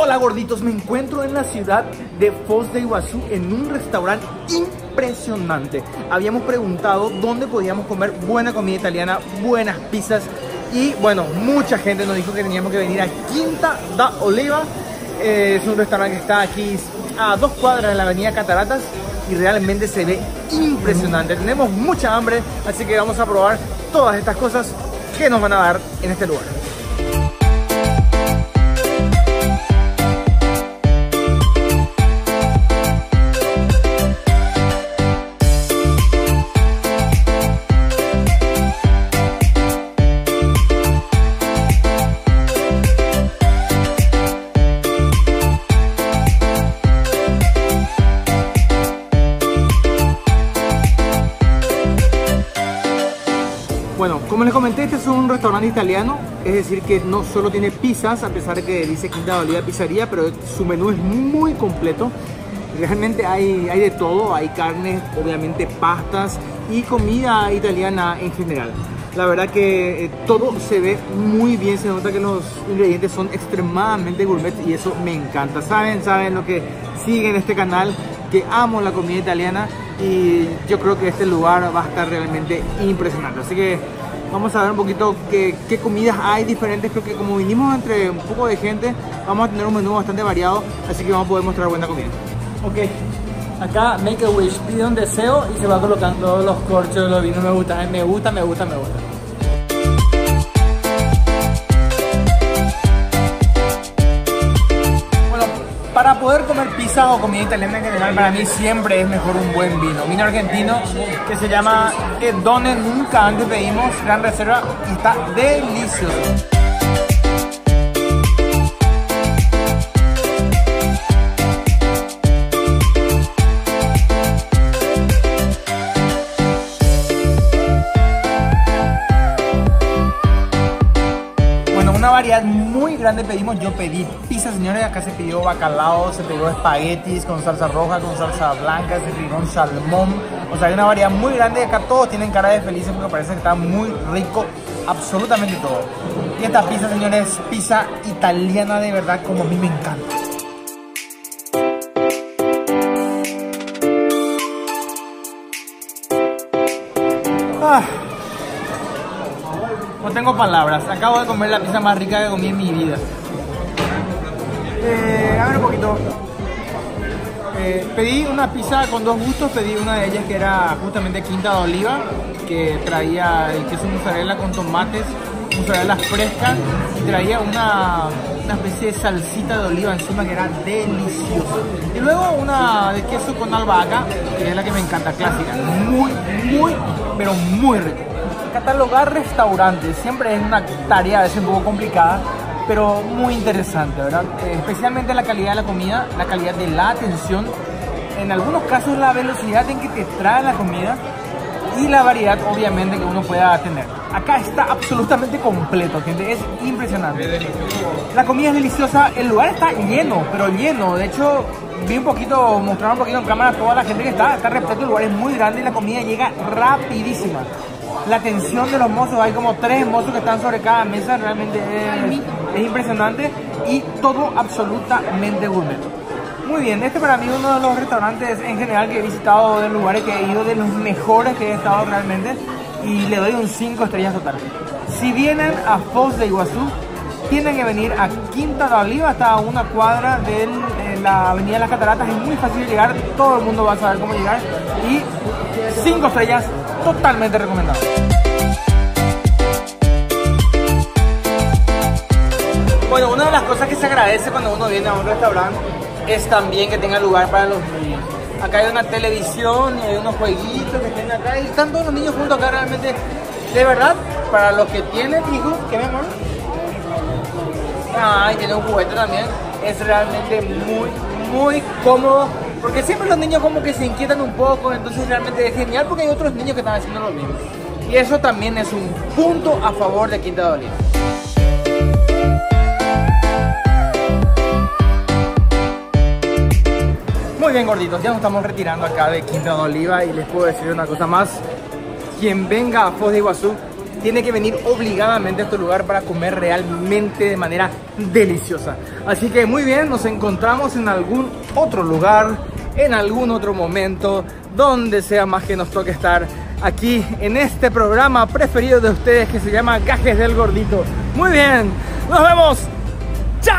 Hola gorditos, me encuentro en la ciudad de Foz de Iguazú en un restaurante impresionante. Habíamos preguntado dónde podíamos comer buena comida italiana, buenas pizzas y bueno, mucha gente nos dijo que teníamos que venir a Quinta da Oliva. Eh, es un restaurante que está aquí a dos cuadras de la avenida Cataratas y realmente se ve impresionante. Tenemos mucha hambre, así que vamos a probar todas estas cosas que nos van a dar en este lugar. Como les comenté, este es un restaurante italiano, es decir, que no solo tiene pizzas, a pesar de que dice Quinta de Oliva Pizzería, pero su menú es muy completo. Realmente hay, hay de todo, hay carnes, obviamente pastas y comida italiana en general. La verdad que eh, todo se ve muy bien, se nota que los ingredientes son extremadamente gourmet y eso me encanta. Saben, saben lo que siguen este canal, que amo la comida italiana y yo creo que este lugar va a estar realmente impresionante. Así que vamos a ver un poquito qué, qué, comidas hay diferentes. Creo que como vinimos entre un poco de gente, vamos a tener un menú bastante variado, así que vamos a poder mostrar buena comida. Ok, acá Make a Wish, pide un deseo y se va colocando los corchos, los vinos, me gusta, me gusta, me gusta, me gusta. Para poder comer pizza o comida italiana en general, para mí siempre es mejor un buen vino. Vino argentino que se llama Edone, nunca antes pedimos, gran reserva y está delicioso. Variedad muy grande pedimos. Yo pedí pizza, señores. Acá se pidió bacalao, se pidió espaguetis con salsa roja, con salsa blanca, se pidió un salmón. O sea, hay una variedad muy grande. Acá todos tienen cara de felices porque parece que está muy rico absolutamente todo. Y esta pizza, señores, pizza italiana de verdad como a mí me encanta. No tengo palabras. Acabo de comer la pizza más rica que comí en mi vida. Eh, a ver un poquito. Eh, pedí una pizza con dos gustos. Pedí una de ellas que era justamente quinta de oliva, que traía el queso mozzarella con tomates, mozzarella fresca y traía una, una especie de salsita de oliva encima que era deliciosa. Y luego una de queso con albahaca, que es la que me encanta, clásica. Muy, muy, pero muy rico catalogar restaurantes siempre es una tarea a veces un poco complicada, pero muy interesante, ¿verdad? Eh, especialmente la calidad de la comida, la calidad de la atención, en algunos casos la velocidad en que te trae la comida y la variedad obviamente que uno pueda tener. Acá está absolutamente completo, gente, es impresionante. La comida es deliciosa, el lugar está lleno, pero lleno, de hecho vi un poquito, mostrar un poquito en cámara a toda la gente que está, está repleto, el lugar es muy grande y la comida llega rapidísima la atención de los mozos, hay como tres mozos que están sobre cada mesa, realmente es, es impresionante y todo absolutamente gourmet. Muy bien, este para mí es uno de los restaurantes en general que he visitado, de lugares que he ido, de los mejores que he estado realmente y le doy un 5 estrellas total. Si vienen a Foz de Iguazú, tienen que venir a Quinta de Oliva, hasta una cuadra de la Avenida de las Cataratas, es muy fácil llegar, todo el mundo va a saber cómo llegar y 5 estrellas totalmente recomendado. Bueno, una de las cosas que se agradece cuando uno viene a un restaurante es también que tenga lugar para los niños. Acá hay una televisión y hay unos jueguitos que estén acá y están todos los niños juntos acá realmente. De verdad, para los que tienen hijos, ¿qué mi amor? Y tiene un juguete también. Es realmente muy, muy cómodo porque siempre los niños como que se inquietan un poco, entonces realmente es genial porque hay otros niños que están haciendo lo mismo. Y eso también es un punto a favor de Quinta de Oliva. Muy bien gorditos, ya nos estamos retirando acá de Quinta de Oliva y les puedo decir una cosa más. Quien venga a Foz de Iguazú tiene que venir obligadamente a este lugar para comer realmente de manera deliciosa. Así que muy bien, nos encontramos en algún otro lugar, en algún otro momento, donde sea más que nos toque estar aquí en este programa preferido de ustedes que se llama Gajes del Gordito. Muy bien, nos vemos. ¡Chao!